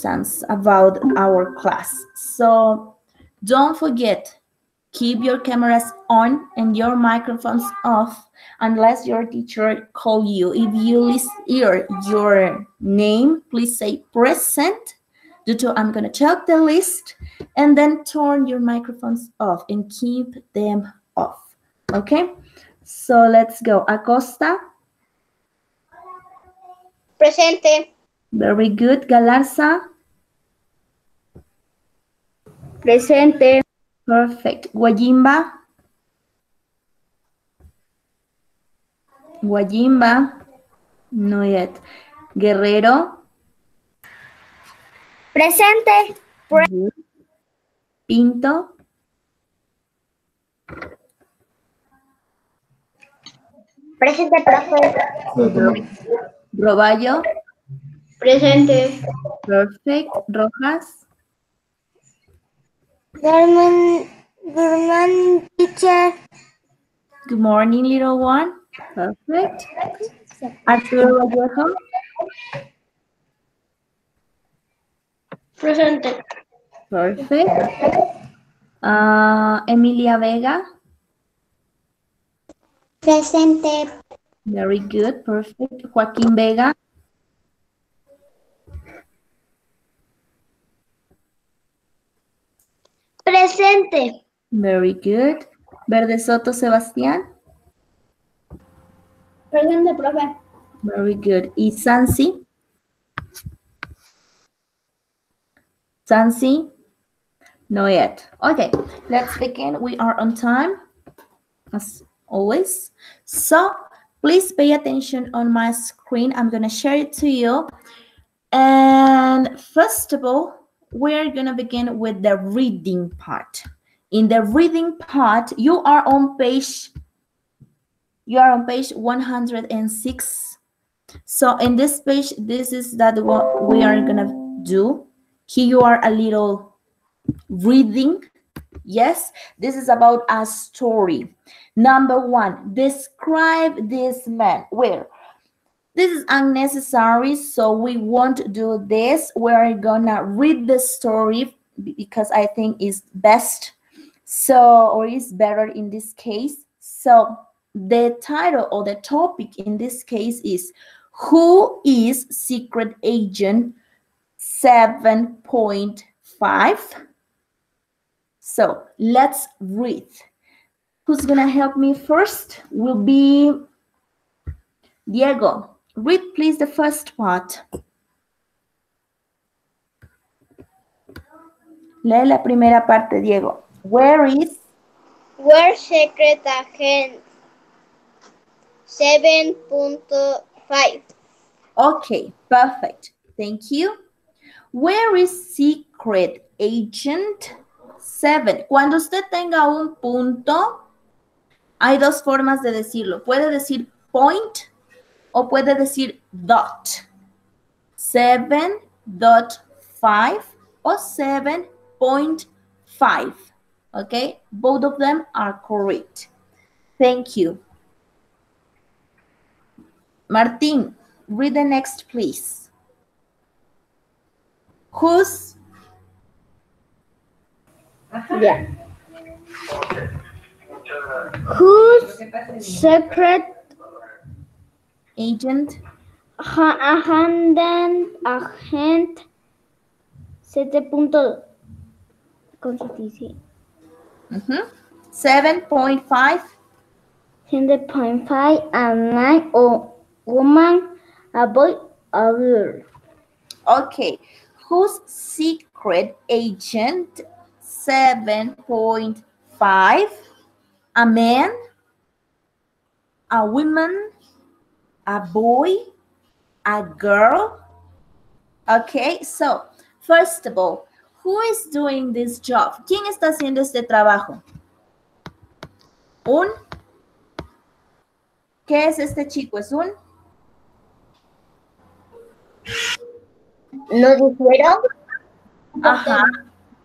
instance about our class. So don't forget, keep your cameras on and your microphones off unless your teacher call you. If you hear your name, please say present due to I'm going to check the list and then turn your microphones off and keep them off. Okay? So let's go. Acosta. Presente. Very good. Galarza. Presente. Perfect. Guayimba. Guayimba. No yet. Guerrero. Presente. Pinto. Presente, profe. Roballo. Presente. Perfect. Rojas. German, German teacher. Good morning, little one. Perfect. Arturo Vallejo. Presente. Perfect. Uh, Emilia Vega. Presente. Very good. Perfect. Joaquín Vega. Presente. Very good. Verde Soto Sebastián. Presente, profe. Very good. Y Sansi. Sansi. No yet. Okay, let's begin. We are on time, as always. So please pay attention on my screen. I'm going to share it to you. And first of all, we're going to begin with the reading part. In the reading part, you are on page you are on page 106. So in this page, this is that what we are going to do. Here you are a little reading. Yes, this is about a story. Number one, describe this man. Where? This is unnecessary, so we won't do this. We're gonna read the story because I think is best. So, or is better in this case. So, the title or the topic in this case is Who is Secret Agent 7.5? So let's read. Who's gonna help me first? Will be Diego. Read please the first part. Lee la primera parte, Diego. Where is Where secret agent 7.5. Okay, perfect. Thank you. Where is secret agent 7? Cuando usted tenga un punto, hay dos formas de decirlo. Puede decir point o puede decir dot. 7.5 o 7.5. Okay, both of them are correct. Thank you. Martin, read the next, please. Who's Yeah. Who's secret agent? agent agent 7. punto- ¿Cómo se dice? Mhm. 7.5. 7.5 a man or woman, a boy, a girl. Okay. Whose secret agent 7.5? A man? A woman? A boy? A girl? Okay, so first of all, who is doing this job? ¿Quién está haciendo este trabajo? Un. ¿Qué es este chico? ¿Es un? ¿No dijeron? Ajá.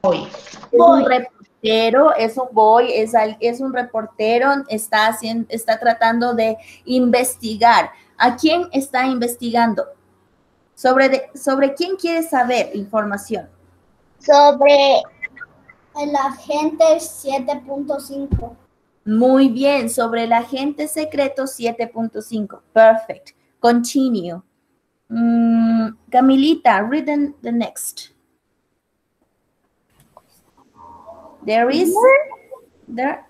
Es un reportero, es un boy, es, al- es un reportero, está, haciendo, está tratando de investigar. ¿A quién está investigando? Sobre, de- sobre quién quiere saber información. Sobre el agente 7.5. Muy bien, sobre el agente secreto 7.5. Perfect. Continue. Mm, Camilita, read the, the next. There is, there,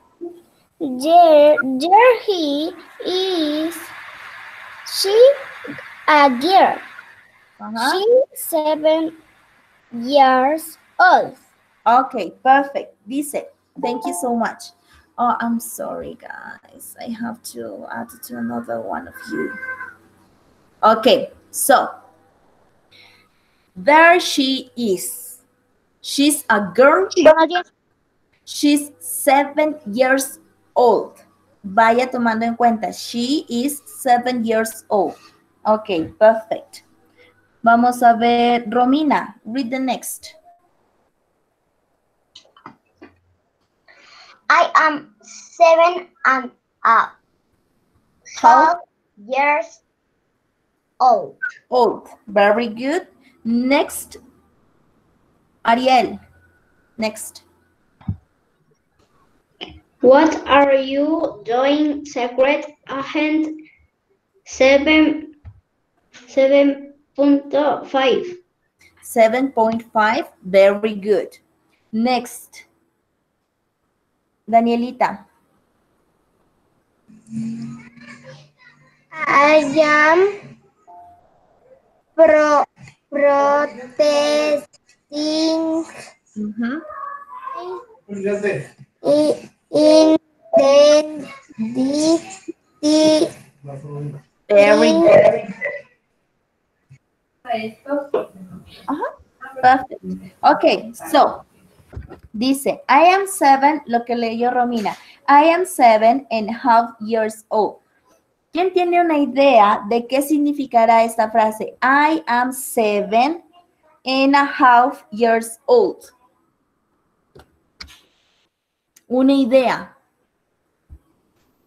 There, there he is. She a girl. ajá. She seven years old. Okay, perfect. Dice, thank you so much. Oh, I'm sorry, guys. I have to add to another one of you. Okay, so there she is. She's a girl. She's seven years old. Vaya tomando en cuenta. She is seven years old. Okay, perfect. Vamos a ver, Romina, read the next. I am seven and a half years old. Old. Very good. Next, Ariel. Next. What are you doing, Secret Agent 7 7.5? 7.5. Very good. Next. Danielita. I am pro protesting Ujú. i- in the the Very good. Perfect. Okay, so dice, I am seven, lo que leyó Romina. I am seven and a half years old. ¿Quién tiene una idea de qué significará esta frase? I am seven and a half years old. Una idea.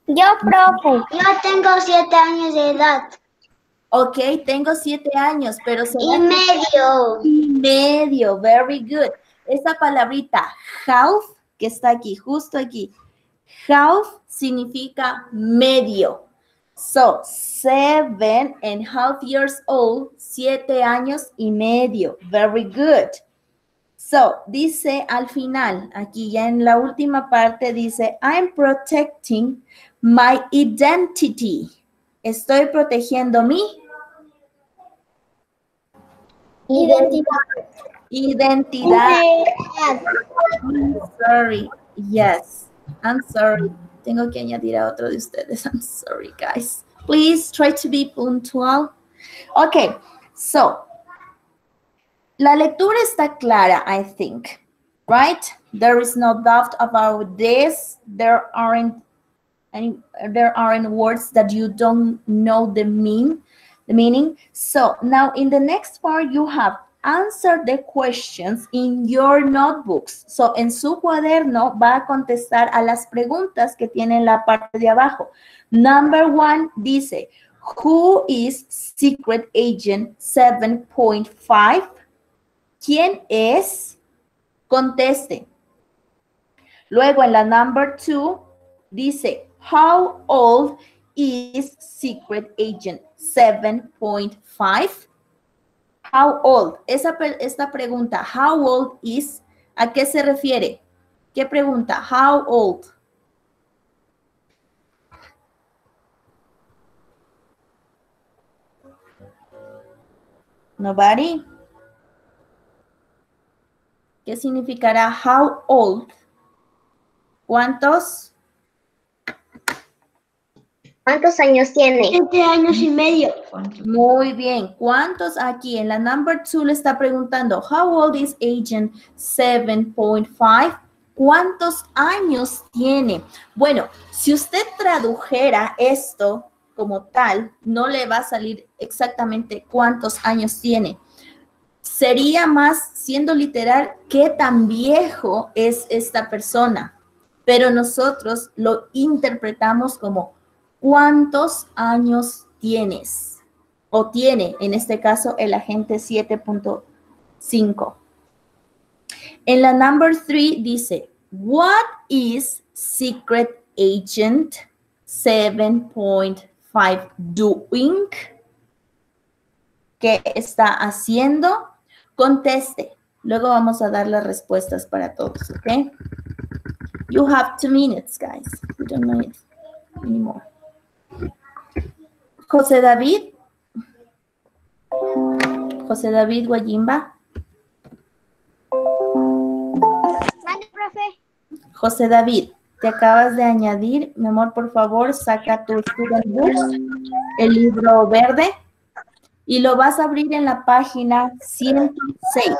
Yo, profe. Yo tengo siete años de edad. Ok, tengo siete años, pero se Y medio. y medio, very good. Esa palabrita half, que está aquí, justo aquí, half significa medio. So, seven and half years old, siete años y medio. Very good. So, dice al final, aquí ya en la última parte, dice, I'm protecting my identity. Estoy protegiendo mi Identidad. identidad. I'm sorry. Yes, I'm sorry. Tengo que añadir a otro de ustedes. I'm sorry, guys. Please try to be punctual. Okay, so la lectura está clara, I think, right? There is no doubt about this. There aren't any, there aren't words that you don't know the mean, the meaning. So now in the next part, you have answer the questions in your notebooks. So, en su cuaderno va a contestar a las preguntas que tiene en la parte de abajo. Number one dice, who is secret agent 7.5? ¿Quién es? Conteste. Luego en la number two dice, how old is secret agent 7.5? How old? Esa, esta pregunta, how old is, ¿a qué se refiere? ¿Qué pregunta? How old? Nobody? ¿Qué significará how old? ¿Cuántos? ¿Cuántos años tiene? Siete años y medio. Muy bien. ¿Cuántos aquí en la number two le está preguntando, how old is agent 7.5? ¿Cuántos años tiene? Bueno, si usted tradujera esto como tal, no le va a salir exactamente cuántos años tiene. Sería más, siendo literal, qué tan viejo es esta persona. Pero nosotros lo interpretamos como ¿Cuántos años tienes? o tiene, en este caso, el agente 7.5. En la number 3 dice, what is secret agent 7.5 doing? ¿Qué está haciendo? Conteste. Luego vamos a dar las respuestas para todos, ¿ok? You have two minutes, guys. We don't know it anymore. José David. José David Guayimba. José David, te acabas de añadir. Mi amor, por favor, saca tu student book, el libro verde, y lo vas a abrir en la página 106.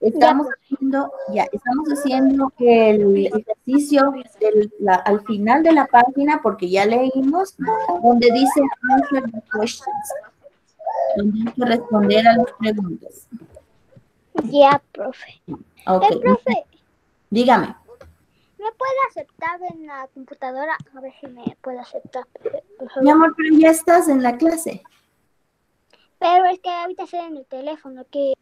Estamos haciendo, ya, estamos haciendo el ejercicio del- la- al final de la página, porque ya leímos, donde dice answer the questions, donde hay que responder a las preguntas. Ya, profe. Ok, Eh, profe, dígame. ¿me puede aceptar en la computadora? A ver si me puede aceptar. Mi amor, pero ya estás en la clase. Pero es que ahorita estoy en el teléfono, que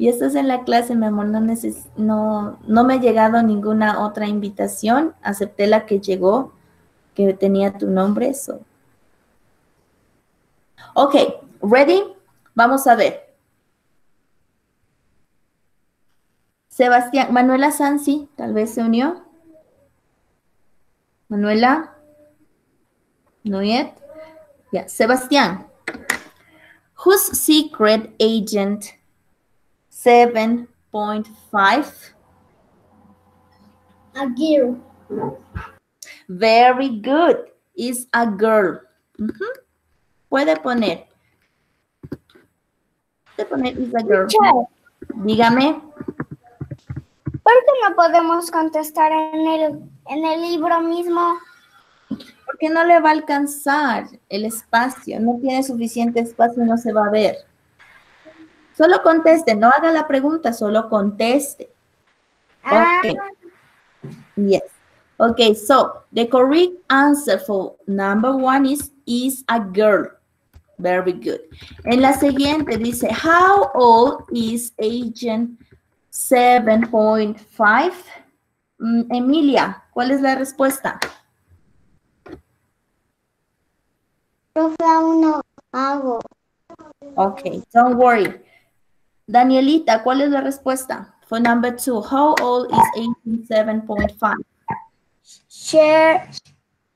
Y estás en la clase, mi amor, no, me ha llegado ninguna otra invitación. Acepté la que llegó, que tenía tu nombre. So. Ok, ready? Vamos a ver. Sebastián, Manuela Sansi, tal vez se unió. Manuela. No yet. Yeah, Sebastián. Whose secret agent 7.5? a girl. Very good. Is a girl. Puede poner. Puede poner is a girl. Dígame. ¿Por qué no podemos contestar en el, en el libro mismo? Porque no le va a alcanzar el espacio. No tiene suficiente espacio y no se va a ver. Solo conteste. No haga la pregunta, solo conteste. Ah, Okay. Yes. Okay, so the correct answer for number one is is a girl. Very good. En la siguiente dice, how old is agent 7.5? Mm, Emilia, ¿cuál es la respuesta? profe, aún no hago. Okay, don't worry. Danielita, ¿cuál es la respuesta? For number two, how old is agent 7.5? Share,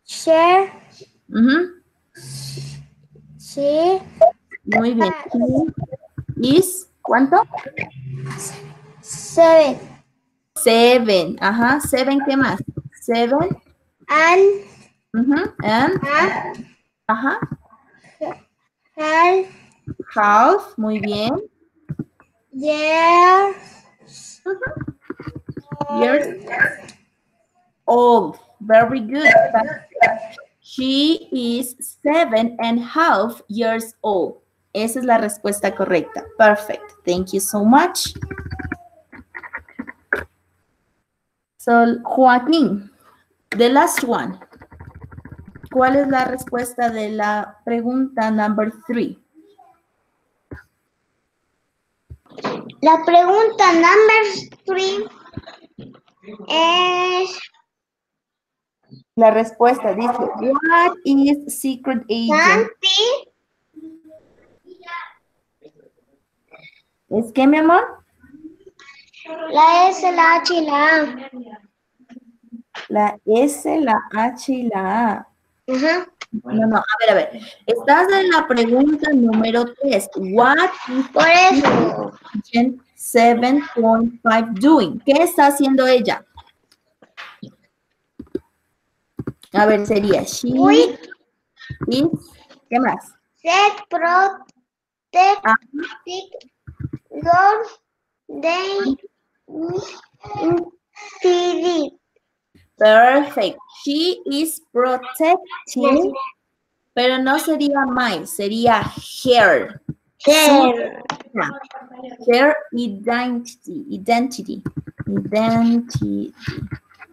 share, Ujú, sí, Muy bien. Is, ¿cuánto? seven, Seven, ajá, seven, ¿qué más? Seven, and, ujú, and, ajá, half, half, muy bien. Year, Years old, very good. She is seven and half years old. Esa es la respuesta correcta. Perfect. Thank you so much. So, Joaquín, the last one. ¿Cuál es la respuesta de la pregunta number three? La pregunta number three es La respuesta dice, what is secret agent? ¿Es que, mi amor? La S, la H y la A. La S, la H y la A. Ajá. No, no, a ver, a ver. Estás en la pregunta número 3. What is Por eso. agent 7.5 doing? ¿Qué está haciendo ella? A ver, sería she We is, ¿qué más? set protect Ah. Lord they impede. Perfect. She is protecting, pero no sería my, sería her. Her. Their identity, identity, identity.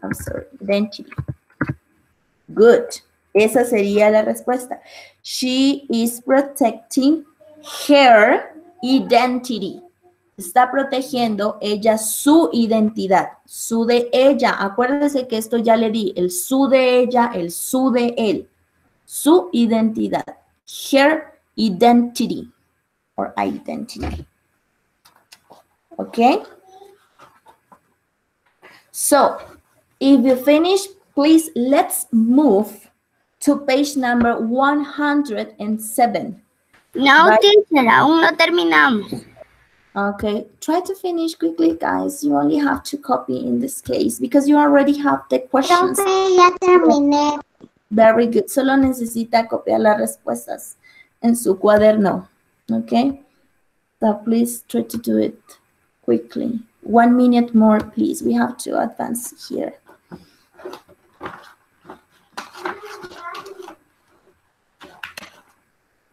I'm sorry, identity. Good. Esa sería la respuesta. She is protecting her identity. Está protegiendo ella su identidad, su de ella. Acuérdese que esto ya le di, el su de ella, el su de él. Su identidad. Her identity or identity. Okay? So, if you finish, please let's move to page number 107. No, teacher, aún no terminamos. Okay, try to finish quickly, guys. You only have to copy in this case because you already have the questions. ya terminé. Very good. Solo necesita copiar las respuestas en su cuaderno. Okay? So please try to do it quickly. One minute more, please. We have to advance here.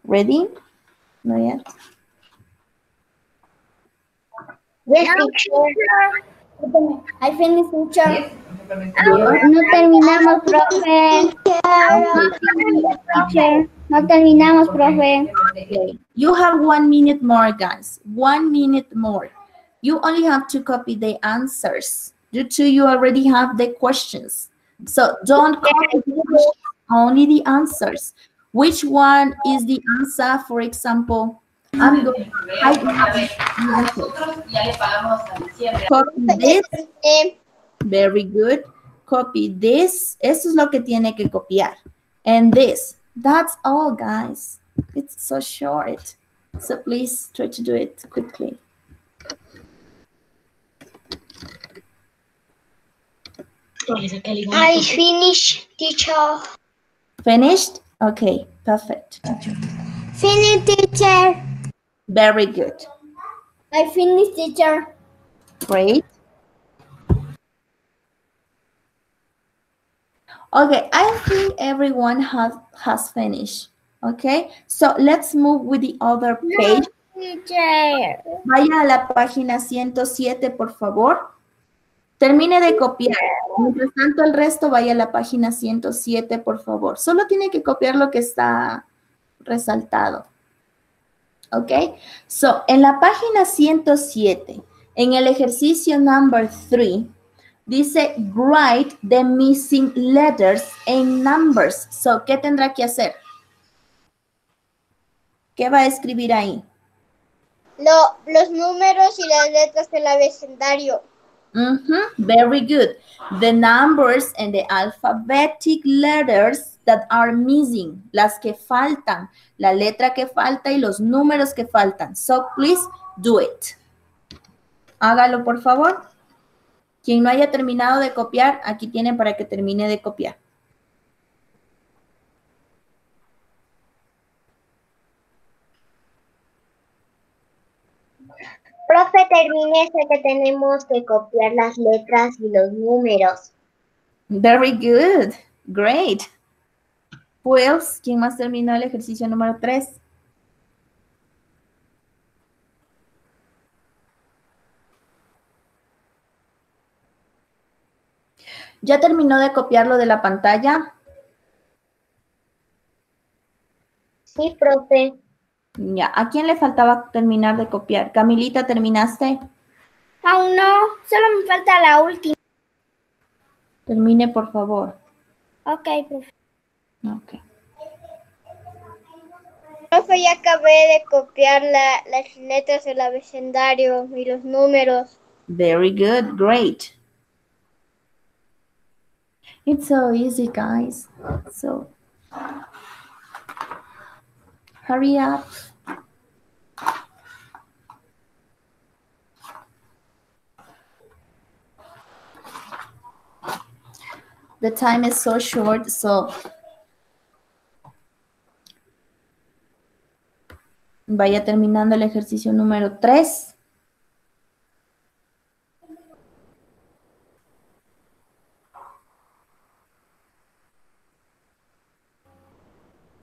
Ready? Not yet. Yes, teacher. I finished, teacher. No terminamos, profe. Teacher, no terminamos, profe. Okay. You have one minute more, guys. One minute more. You only have to copy the answers. You two, you already have the questions. So don't copy the questions, only the answers. Which one is the answer? For example, I'm going I copy this. Eh. Very good. Copy this. Eso es lo que tiene que copiar. And this. That's all, guys. It's so short. So please try to do it quickly. I finished, teacher. Finished? Okay, perfect. Finished, teacher. Very good. I finished, teacher. Great. Okay, I think everyone has has finished. Okay, so let's move with the other page. Vaya a la página 107, por favor. Termine de copiar. Mientras tanto, el resto vaya a la página 107, por favor. Solo tiene que copiar lo que está resaltado. ¿Ok? So, en la página 107, en el ejercicio number 3, dice write the missing letters and numbers. So, ¿qué tendrá que hacer? ¿Qué va a escribir ahí? Lo, los números y las letras del abecedario. Mhm, Very good. The numbers and the alphabetic letters that are missing, las que faltan, la letra que falta y los números que faltan. So please do it. Hágalo, por favor. Quien no haya terminado de copiar, aquí tiene para que termine de copiar. Profe, terminé sé que tenemos que copiar las letras y los números. Very good. Great. Who else? ¿Quién más terminó el ejercicio número 3? ¿Ya terminó de copiarlo de la pantalla? Sí, profe. Ya. ¿A quién le faltaba terminar de copiar? Camilita, ¿terminaste? Aún no, solo me falta la última. Termine, por favor. Ok, profe. Ok. Profe, ya acabé de copiar la- las letras del abecedario y los números. Very good. Great. It's so easy, guys. So hurry up. The time is so short, so vaya terminando el ejercicio número 3.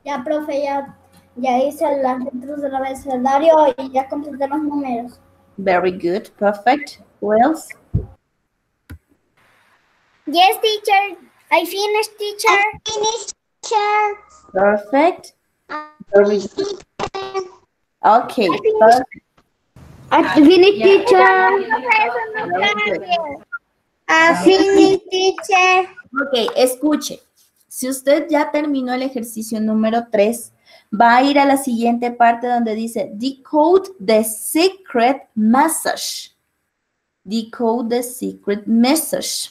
Ya, profe, ya, ya hice las letras del abecedario y ya completé los números. Very good. Perfect. Who else? Yes, teacher. I finished, teacher. Finish, teacher. Perfect. Very good. Okay. finish, teacher. Finish, teacher. Ok, escuche. Si usted ya terminó el ejercicio número 3, va a ir a la siguiente parte donde dice decode the secret message. Decode the secret message.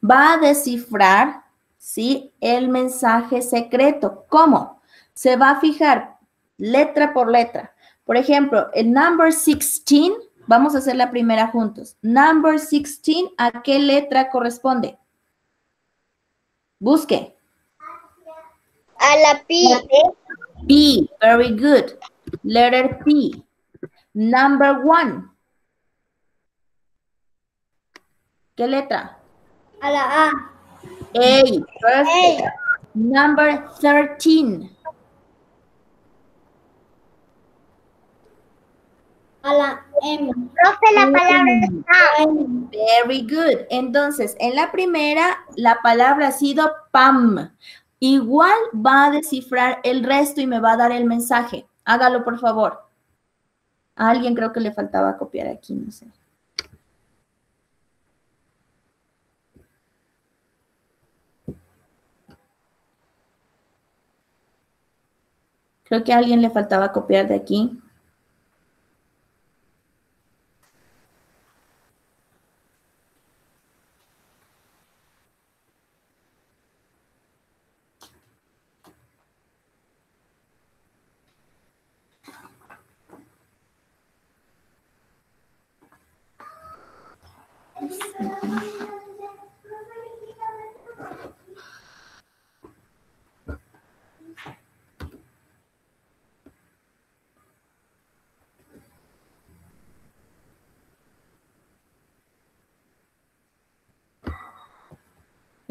Va a descifrar, ¿sí? El mensaje secreto. ¿Cómo? Se va a fijar letra por letra. Por ejemplo, el number 16, vamos a hacer la primera juntos. Number 16, ¿a qué letra corresponde? Busque. A la P. P, very good. Letter P. Number one. ¿Qué letra? A la A. A, perfect. Number 13. A la M. Profe, la palabra está. Very good. Entonces, en la primera, la palabra ha sido PAM. Igual va a descifrar el resto y me va a dar el mensaje. Hágalo, por favor. A alguien creo que le faltaba copiar aquí, no sé. Creo que a alguien le faltaba copiar de aquí.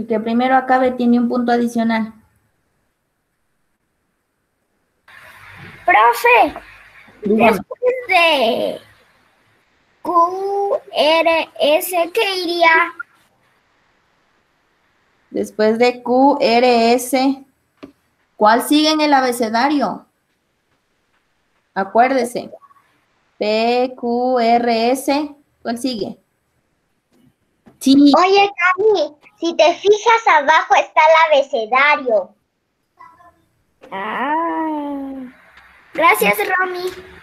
El que primero acabe tiene un punto adicional. Profe, Dígame. después de Q, R, S, ¿qué iría? Después de Q, R, S, ¿cuál sigue en el abecedario? Acuérdese. P, Q, R, S, ¿cuál sigue? Oye, Cami, si te fijas abajo está el abecedario. Ah. Gracias, Romy.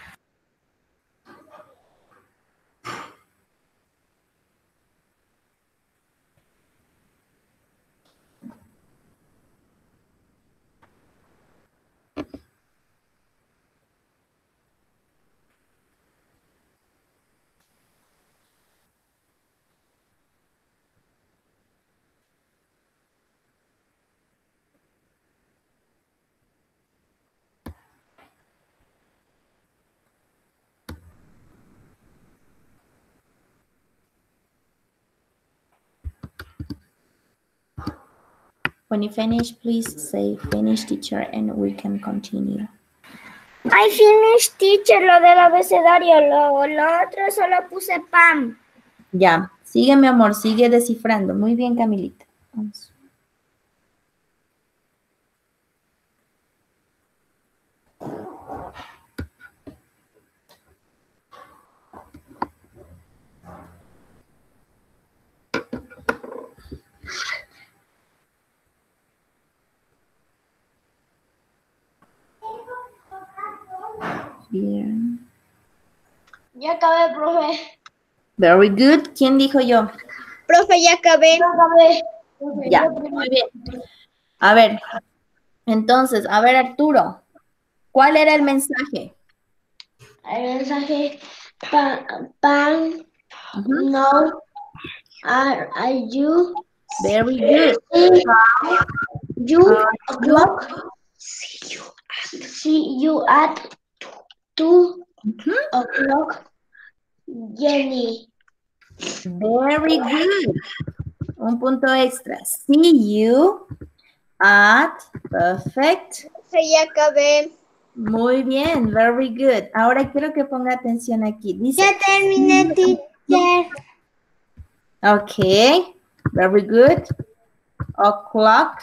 When you finish, please say finish teacher and we can continue. I finished, teacher, lo del abecedario. Lo, lo otro solo puse PAM. Ya, sigue mi amor, sigue descifrando. Muy bien, Camilita. Vamos. Bien. Ya acabé, profe. Very good. ¿Quién dijo yo? Profe, ya acabé. Ya, muy bien. A ver, entonces, a ver, Arturo, ¿cuál era el mensaje? El mensaje pan, no, are, are you, Very good. you you, see you at two o'clock, Jenny. Very good. Un punto extra. See you at perfect. Ya acabé. Muy bien, very good. Ahora quiero que ponga atención aquí. Dice, Ya terminé, teacher. ok, very good. o'clock.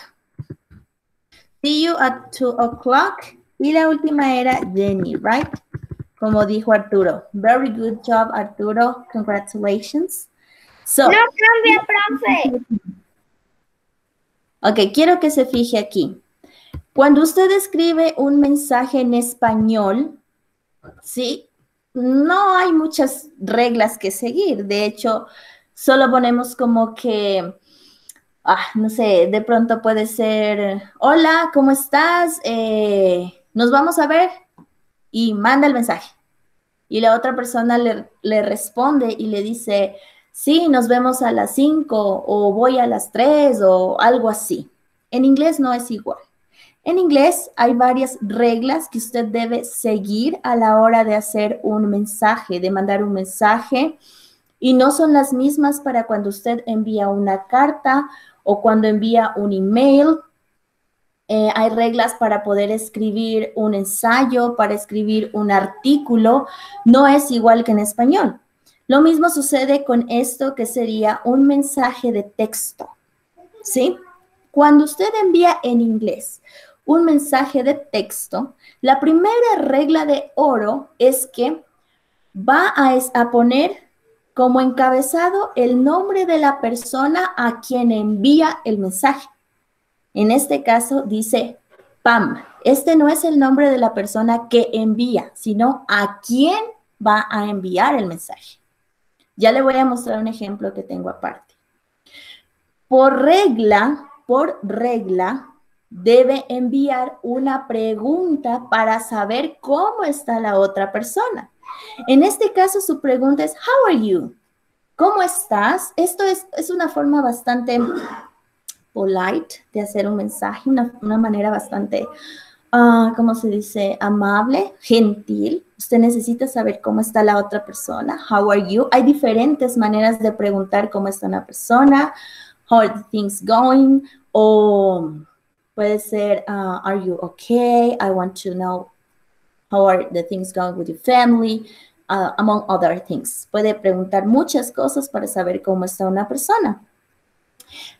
See you at two o'clock. Y la última era Jenny, right? Como dijo Arturo. Very good job, Arturo. Congratulations. So, No cambia, profe. Ok, quiero que se fije aquí. Cuando usted escribe un mensaje en español, ¿sí? No hay muchas reglas que seguir. De hecho, solo ponemos como que, ah, no sé, de pronto puede ser, hola, ¿cómo estás? Eh, Nos vamos a ver y manda el mensaje. Y la otra persona le, responde y le dice, sí, nos vemos a las 5 o voy a las 3 o algo así. En inglés no es igual. En inglés hay varias reglas que usted debe seguir a la hora de hacer un mensaje, de mandar un mensaje, y no son las mismas para cuando usted envía una carta o cuando envía un email. Eh, hay reglas para poder escribir un ensayo, para escribir un artículo. No es igual que en español. Lo mismo sucede con esto que sería un mensaje de texto. ¿Sí? Cuando usted envía en inglés un mensaje de texto, la primera regla de oro es que va a, poner como encabezado el nombre de la persona a quien envía el mensaje. En este caso dice Pam. Este no es el nombre de la persona que envía, sino a quién va a enviar el mensaje. Ya le voy a mostrar un ejemplo que tengo aparte. Por regla, por regla, debe enviar una pregunta para saber cómo está la otra persona. En este caso, su pregunta es, How are you? ¿Cómo estás? Esto es, es una forma bastante polite de hacer un mensaje, una, una manera bastante, ah, ¿cómo se dice? Amable, gentil. Usted necesita saber cómo está la otra persona. How are you? Hay diferentes maneras de preguntar cómo está una persona. How are things going? O puede ser, ah, Are you okay? I want to know how are the things going with your family? uh, among other things. Puede preguntar muchas cosas para saber cómo está una persona.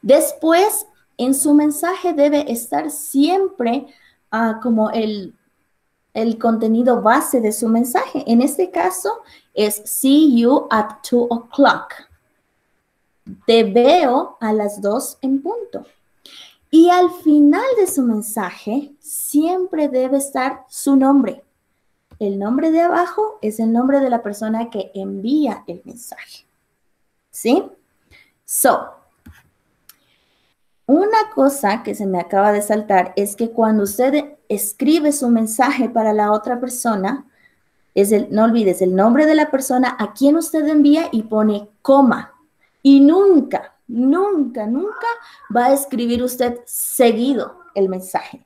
Después, en su mensaje debe estar siempre ah, como el, el contenido base de su mensaje. En este caso es see you at 2 o'clock. Te veo a las 2 en punto. Y al final de su mensaje siempre debe estar su nombre. El nombre de abajo es el nombre de la persona que envía el mensaje. ¿Sí? So, una cosa que se me acaba de saltar es que cuando usted escribe su mensaje para la otra persona, no olvides el nombre de la persona a quien usted envía y pone coma. Y nunca, nunca, nunca va a escribir usted seguido el mensaje.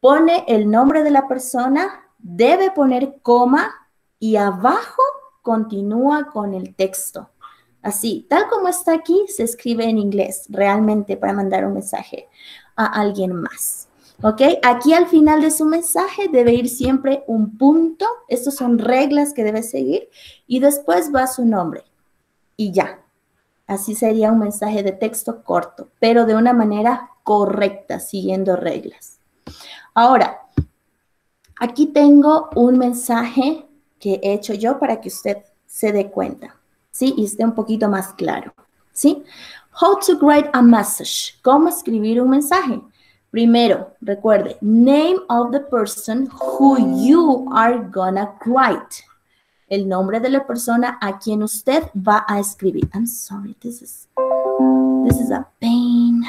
Pone el nombre de la persona, debe poner coma y abajo continúa con el texto. Así, tal como está aquí, se escribe en inglés realmente para mandar un mensaje a alguien más. ¿Ok? Aquí al final de su mensaje debe ir siempre un punto. Estas son reglas que debe seguir. Y después va su nombre. Y ya. Así sería un mensaje de texto corto, pero de una manera correcta, siguiendo reglas. Ahora, aquí tengo un mensaje que he hecho yo para que usted se dé cuenta. ¿Sí? Y esté un poquito más claro, ¿sí? How to write a message. ¿Cómo escribir un mensaje? Primero, recuerde, name of the person who you are gonna write. El nombre de la persona a quien usted va a escribir. I'm sorry, this is, this is a pain.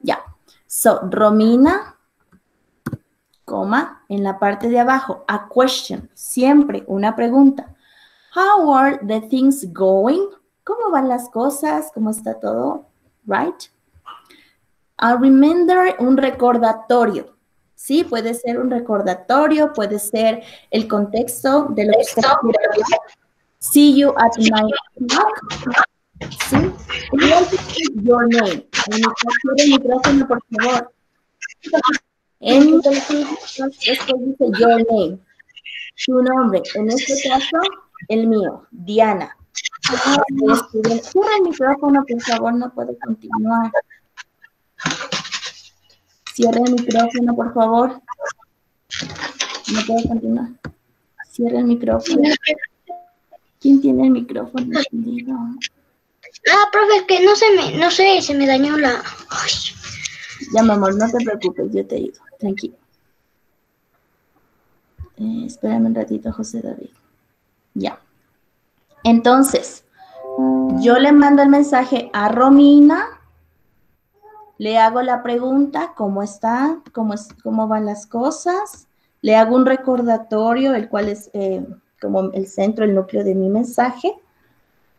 Ya. So, Romina, coma, en la parte de abajo, a question, siempre una pregunta. How are the things going? ¿Cómo van las cosas? ¿Cómo está todo? Right? A reminder, un recordatorio. Sí, puede ser un recordatorio, puede ser el contexto de lo que hacer. See you at nine o'clock. Sí. Your name. En mi micrófono, por favor. En mi teléfono, después dice your name. Su nombre. En este caso, el mío, Diana. Cierra el micrófono, por favor, no puede continuar. Cierra el micrófono, por favor. No puede continuar. Cierra el micrófono. ¿Quién tiene el micrófono? Ah, profe, que no se me, no sé, se me dañó la. Ay. Ya, mi amor, no te preocupes, yo te ayudo. Tranquilo. Eh, espérame un ratito, José David. Ya. Entonces, yo le mando el mensaje a Romina, le hago la pregunta, ¿cómo está? ¿Cómo, es, cómo van las cosas? Le hago un recordatorio, el cual es eh, como el centro, el núcleo de mi mensaje.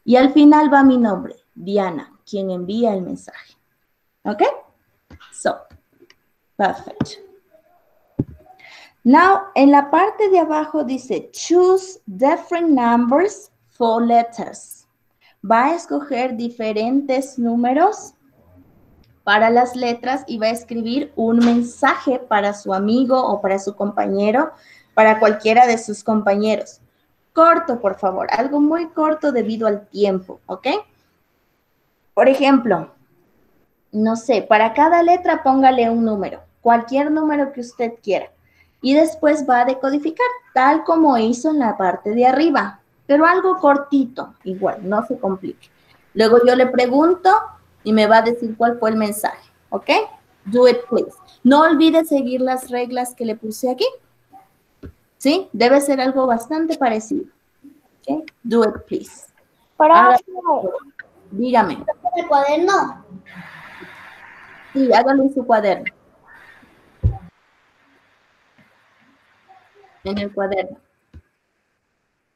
Y al final va mi nombre, Diana, quien envía el mensaje. ¿Ok? So, perfect. Now, en la parte de abajo dice, choose different numbers for letters. Va a escoger diferentes números para las letras y va a escribir un mensaje para su amigo o para su compañero, para cualquiera de sus compañeros. Corto, por favor, algo muy corto debido al tiempo, ¿ok? Por ejemplo, no sé, para cada letra póngale un número, cualquier número que usted quiera. Y después va a decodificar, tal como hizo en la parte de arriba, pero algo cortito, igual, no se complique. Luego yo le pregunto y me va a decir cuál fue el mensaje, ¿ok? Do it, please. No olvide seguir las reglas que le puse aquí. ¿Sí? Debe ser algo bastante parecido. ¿Ok? Do it, please. Para Dígame. el cuaderno. Sí, hágalo en su cuaderno. En el cuaderno.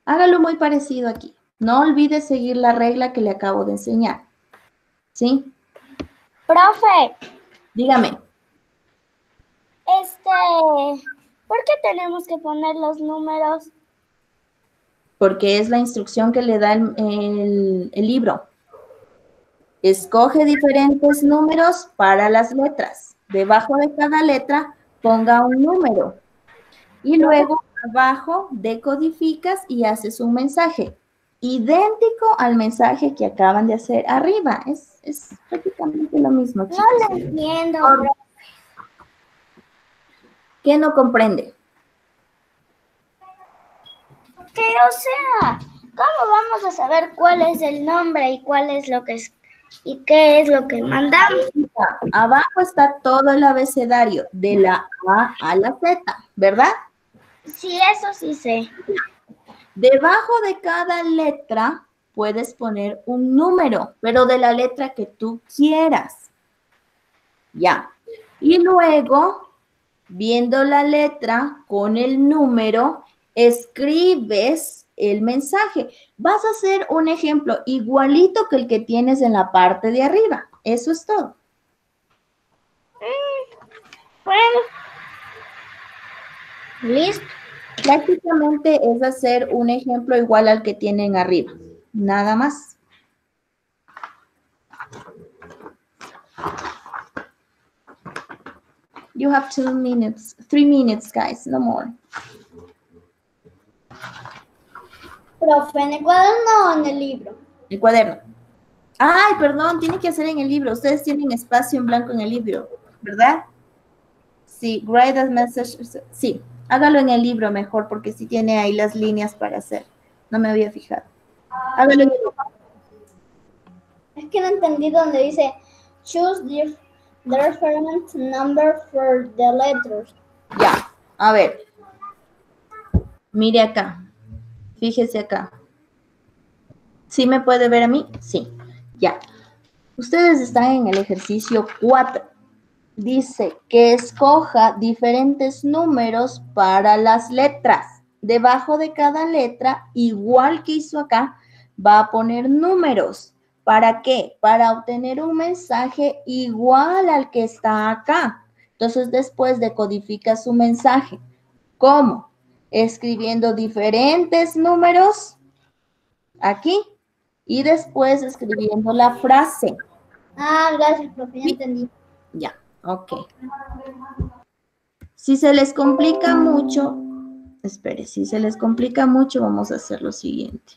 Hágalo muy parecido aquí. No olvide seguir la regla que le acabo de enseñar. ¿Sí? Profe, Dígame. este, ¿por qué tenemos que poner los números? Porque es la instrucción que le da el, el- el libro. Escoge diferentes números para las letras. Debajo de cada letra ponga un número. Y luego abajo decodificas y haces un mensaje idéntico al mensaje que acaban de hacer arriba. Es, es prácticamente lo mismo. No lo entiendo. ¿Qué no comprende? Que, o sea, ¿cómo vamos a saber cuál es el nombre y cuál es lo que es y qué es lo que mandamos? Abajo está todo el abecedario, de la A a la Z, ¿verdad? Sí, eso sí sé. Debajo de cada letra puedes poner un número, pero de la letra que tú quieras. Ya. Y luego, viendo la letra con el número, escribes el mensaje. Vas a hacer un ejemplo igualito que el que tienes en la parte de arriba. Eso es todo. Bueno. Listo. Prácticamente es hacer un ejemplo igual al que tienen arriba. Nada más. You have two minutes, three minutes, guys, no more. Profe, ¿en el cuaderno o en el libro? El cuaderno. Ay, perdón, tiene que hacer en el libro. Ustedes tienen espacio en blanco en el libro, ¿verdad? Sí, write a message. Sí, hágalo en el libro mejor porque sí tiene ahí las líneas para hacer. No me había fijado. Hágalo en el libro. Es que no entendí donde dice choose the the reference number for the letters. Ya, a ver. Mire acá. Fíjese acá. ¿Sí me puede ver a mí? Sí. Ya. Ustedes están en el ejercicio 4. Dice que escoja diferentes números para las letras. Debajo de cada letra, igual que hizo acá, va a poner números. ¿Para qué? Para obtener un mensaje igual al que está acá. Entonces después decodifica su mensaje. ¿Cómo? Escribiendo diferentes números aquí y después escribiendo la frase. Ah, gracias, profe, ya entendí. Ya, ok. Si se les complica mucho, espere, si se les complica mucho, vamos a hacer lo siguiente.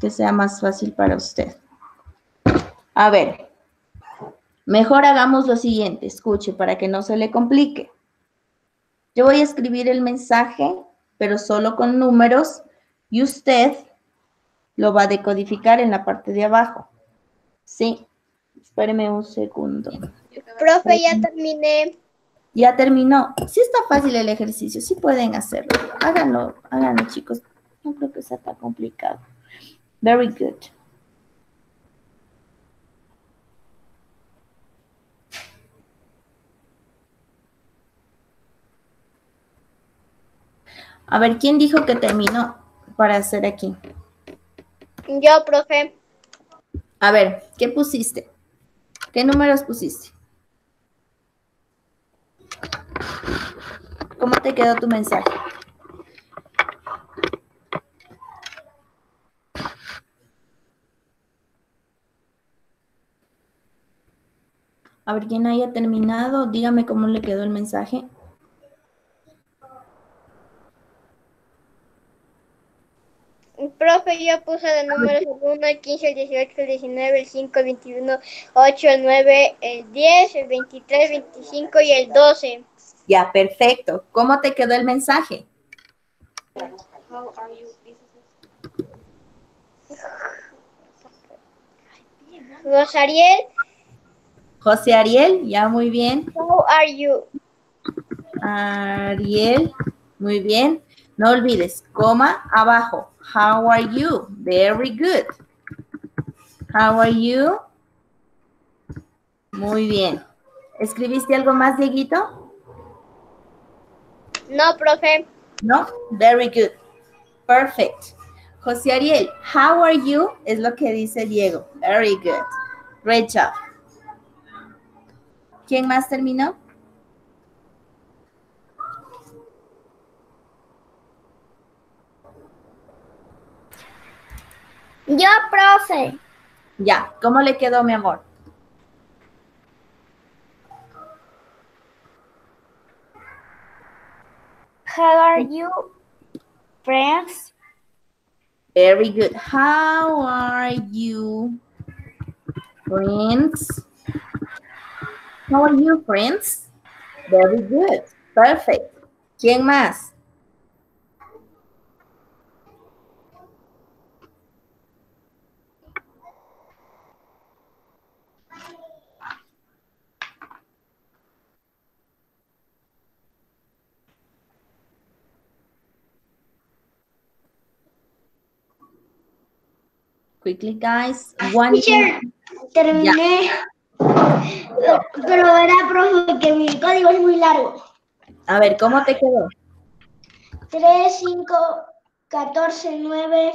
que sea más fácil para usted. A ver, mejor hagamos lo siguiente, escuche, para que no se le complique. Yo voy a escribir el mensaje, pero solo con números, y usted lo va a decodificar en la parte de abajo. Sí, espéreme un segundo. Profe, ya terminé. Ya terminó. Sí está fácil el ejercicio, sí pueden hacerlo. Háganlo, háganlo chicos. No creo que sea tan complicado. Very good. A ver, ¿quién dijo que terminó para hacer aquí? Yo, profe. A ver, ¿qué pusiste? ¿Qué números pusiste? ¿Cómo te quedó tu mensaje? A ver, quien haya terminado, dígame cómo le quedó el mensaje. Profe, yo puse de números el 1, el 15, el 18, el 19, el 5, el 21, 8, el 9, el 10, el 23, 25 y el 12. Ya, perfecto. ¿Cómo te quedó el mensaje? Rosariel, José Ariel, ya muy bien. how are you? Ariel, muy bien. No olvides, coma abajo. How are you? Very good. How are you? Muy bien. ¿Escribiste algo más, Dieguito? No, profe. No? Very good. Perfect. José Ariel, how are you? Es lo que dice Diego. Very good. Great job. ¿Quién más terminó? Yo, profe. Ya, ¿cómo le quedó, mi amor? How are you, friends? Very good. How are you, friends? How are you, friends? Very good. Perfect. ¿Quién más? Quickly, guys. One. Teacher, terminé. Pero era, profe, que mi código es muy largo. A ver, ¿cómo te quedó? 3, 5, 14, 9,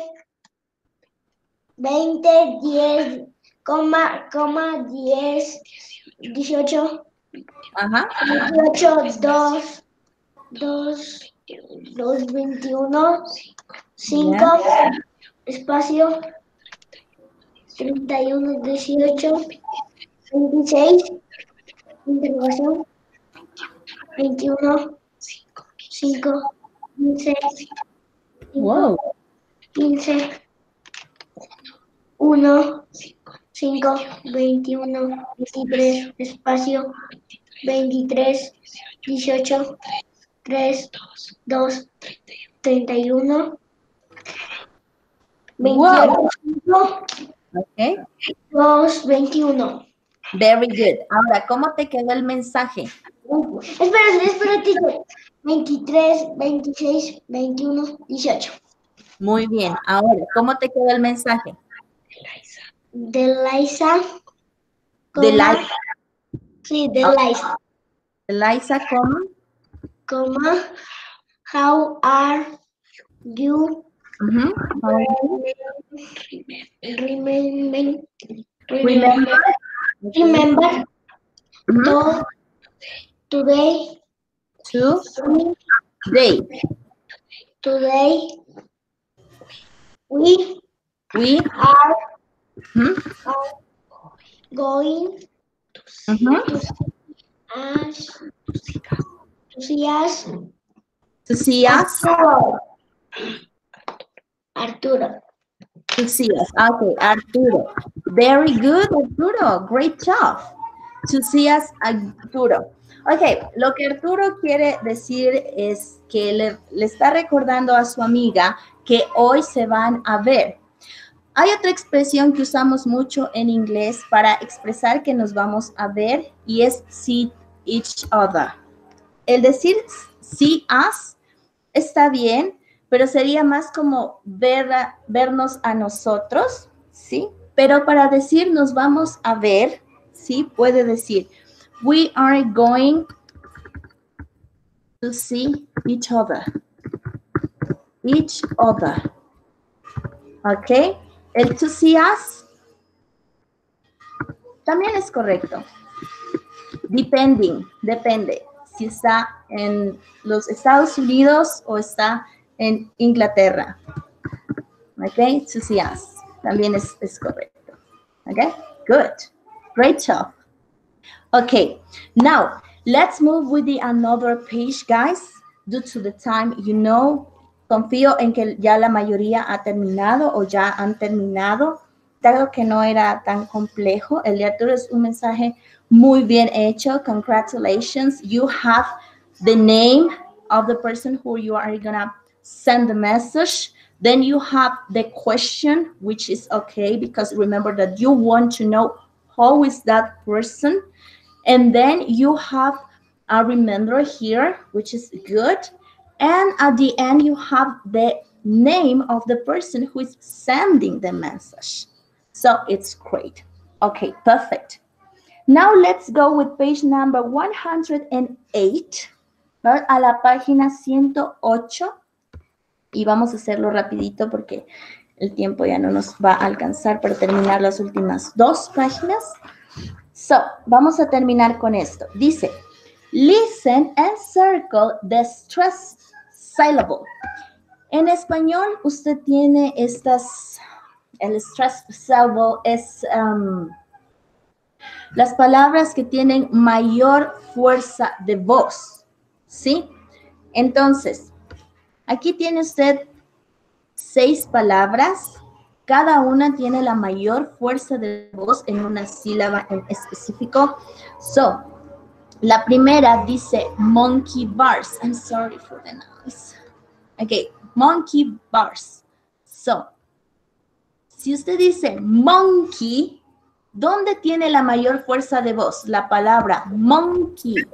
20, 10, coma, coma, 10, 18, Ajá. 18, 2, 2, 2, 21, 5, espacio, 31, 18, 26, interrogación, 21, 5, 15, Wow. 15, 1, 5, 21, 23, espacio, 23, 18, 3, 2, 31, 28, Ok. 2, 21. Very good. Ahora, ¿cómo te quedó el mensaje? Espera, espera, teacher. 23, 26, 21, 18. Muy bien. Ahora, ¿cómo te quedó el mensaje? De Liza. De coma- Liza. Sí, de Ah. Liza. Liza, ¿cómo? Coma. How are you? Ujú. Remember. Remember. Remember. Ujú. to- Today. To day. Today. We We are ujú, going ujú, as to see us. to see us. Arturo. To see us. Okay, Arturo. Very good, Arturo. Great job. Us, Arturo. Ok, lo que Arturo quiere decir es que le, le está recordando a su amiga que hoy se van a ver. Hay otra expresión que usamos mucho en inglés para expresar que nos vamos a ver y es see each other. El decir see us está bien, pero sería más como ver, vernos a nosotros, ¿sí? Pero para decir nos vamos a ver, ¿sí? Puede decir, we are going to see each other. Each other. ¿Ok? El to see us también es correcto. Depending, depende si está en los Estados Unidos o está en Inglaterra. Okay, To see us. También es, es correcto. ¿Ok? Good. Great job. Okay, now let's move with the another page, guys. Due to the time, you know, confío en que ya la mayoría ha terminado o ya han terminado. Dado que no era tan complejo, el de es un mensaje muy bien hecho. Congratulations. You have the name of the person who you are gonna send the message. Then you have the question, which is okay because remember that you want to know how is that person. And then you have a remainder here, which is good. And at the end, you have the name of the person who is sending the message. So it's great. Okay, perfect. Now let's go with page number 108, ¿verdad? a la página 108. Y vamos a hacerlo rapidito porque el tiempo ya no nos va a alcanzar para terminar las últimas dos páginas. So, vamos a terminar con esto. Dice, listen and circle the stress syllable. En español, usted tiene estas, el stress syllable es um, las palabras que tienen mayor fuerza de voz, ¿sí? Entonces, aquí tiene usted seis palabras cada una tiene la mayor fuerza de voz en una sílaba en específico. So, la primera dice monkey bars. I'm sorry for the noise. Okay, monkey bars. So, si usted dice monkey, ¿dónde tiene la mayor fuerza de voz? La palabra monkey.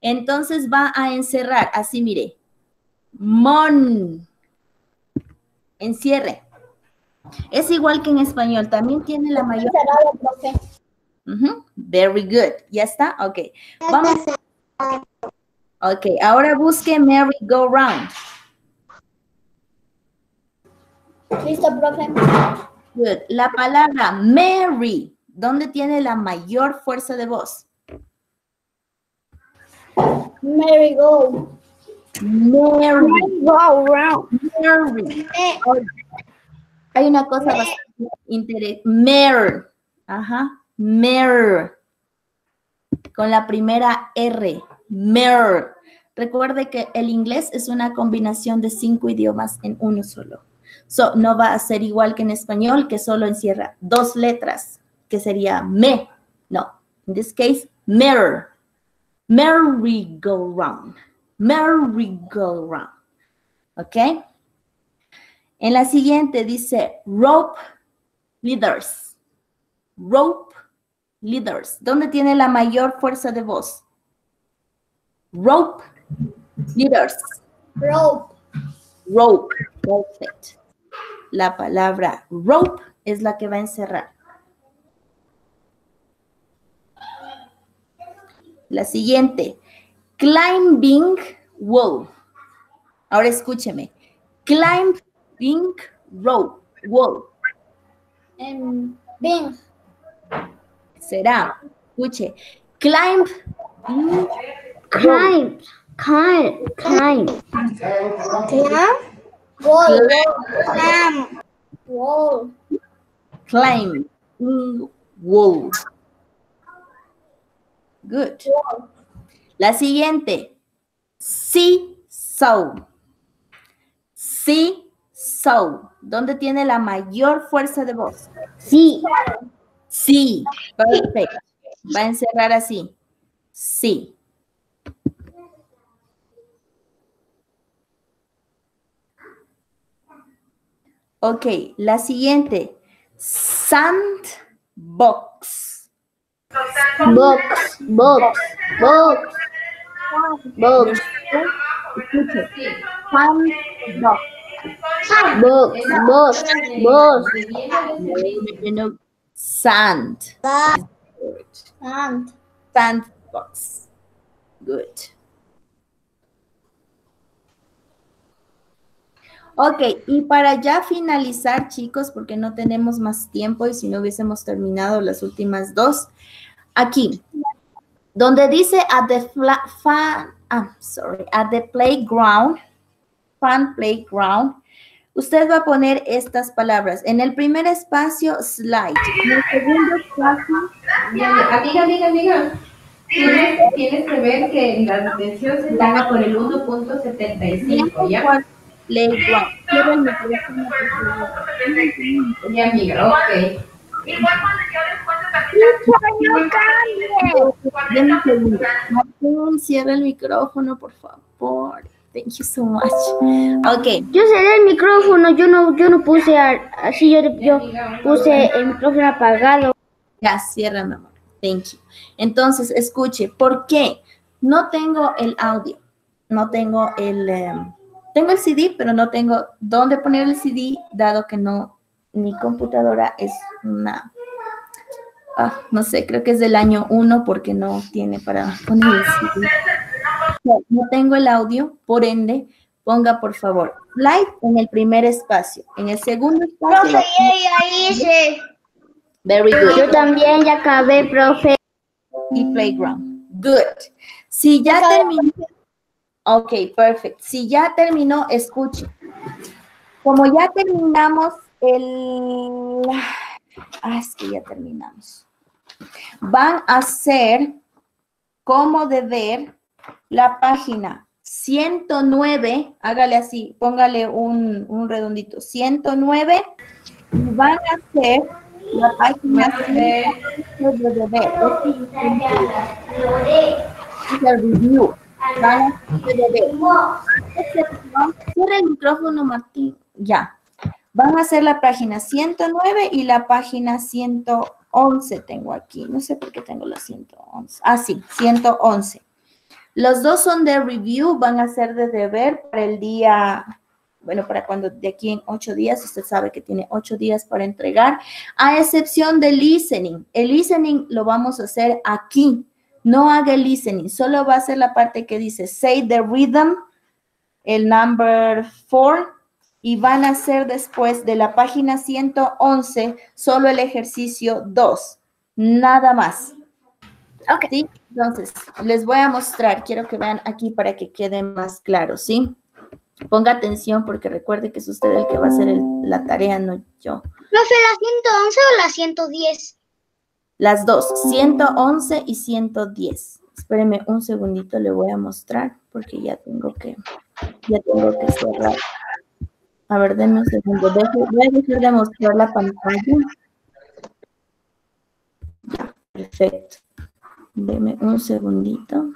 Entonces va a encerrar, así mire, Mon. Encierre. Es igual que en español, también tiene la mayor. Very good. ¿Ya está? Ok. Vamos. Ok, ahora busque Mary Go Round. Listo, profe. Good. La palabra Mary, ¿dónde tiene la mayor fuerza de voz? Mary Go. Mary. Go round. Mary. Hay una cosa bastante interesante. Mary. Ajá. Mary. Con la primera R. Mary. Recuerde que el inglés es una combinación de cinco idiomas en uno solo. So, no va a ser igual que en español, que solo encierra dos letras, que sería me. No. In this case, mirror. Merry-go-round merry-go-round. ¿Ok? En la siguiente dice rope leaders. Rope leaders. ¿Dónde tiene la mayor fuerza de voz? Rope leaders. Rope. Rope. Perfect. La palabra rope es la que va a encerrar. La siguiente, climbing wall. Ahora escúcheme. Climbing rope, wall. En Bing. Será, escuche. Climb. Climb. Climb. Climb. Climb. Wall. Climb. Wall. Climb. Wall. Good. La siguiente. See saw. Sí, so. ¿Dónde tiene la mayor fuerza de voz? Sí. Sí, perfecto. Va a encerrar así. Sí. Ok, la siguiente. Sandbox. Box, box, box, box, Escuche. Box, box, box. You know, sand. And Sandbox. Good. Ok, y para ya finalizar, chicos, porque no tenemos más tiempo y si no hubiésemos terminado las últimas dos, aquí, donde dice at the fla- fan, ah, sorry, at the playground, fun playground, usted va a poner estas palabras. En el primer espacio, slide. En el segundo espacio, Amiga, amiga, amiga. Tienes, tienes que ver que la atención se haga por el 1.75, ¿ya? playground. Cierra el micrófono, amiga, ok. Deme un segundo. Martín, cierra el micrófono, por favor. Thank you so much. Ok, yo cerré el micrófono, yo no, yo no puse así, yo, yo puse el micrófono apagado. ya cierra, mi amor. Thank you. Entonces, escuche, ¿por qué? No tengo el audio, no tengo el, em, tengo el CD, pero no tengo dónde poner el CD, dado que no, mi computadora es una, ah, no sé, creo que es del año 1 porque no tiene para poner. No, no tengo el audio, por ende, ponga por favor live en el primer espacio. En el segundo espacio, Profe, ya, ya hice. very good. Yo también ya acabé, profe. y playground. Good. Si ya terminó, ok, perfect. Si ya terminó, escuche. Como ya terminamos el, ah, es que ya terminamos. Van a hacer como deber la página 109, hágale así, póngale un, un redondito, 109, y van a hacer la página 109 de review. Van a hacer de. Excepción, Cierra el micrófono, Martín. Ya. Van a hacer la página 109 y la página 111 tengo aquí. No sé por qué tengo la 111. Ah, sí, 111. Los dos son de review, van a ser de deber para el día, bueno, para cuando de aquí en ocho días, usted sabe que tiene ocho días para entregar, a excepción de listening. El listening lo vamos a hacer aquí. No haga el listening, solo va a ser la parte que dice say the rhythm, el number four, y van a hacer después de la página 111 solo el ejercicio 2, nada más. Ok. ¿Sí? Entonces, les voy a mostrar, quiero que vean aquí para que quede más claro, ¿sí? Ponga atención porque recuerde que es usted el que va a hacer el- la tarea, no yo. Profe, ¿la 111 o la 110? Las dos, 111 y 110. Espéreme un segundito, le voy a mostrar porque ya tengo que, ya tengo que cerrar. A ver, denme un segundo. Voy a dejar de mostrar la pantalla. Ya, perfecto. Deme un segundito.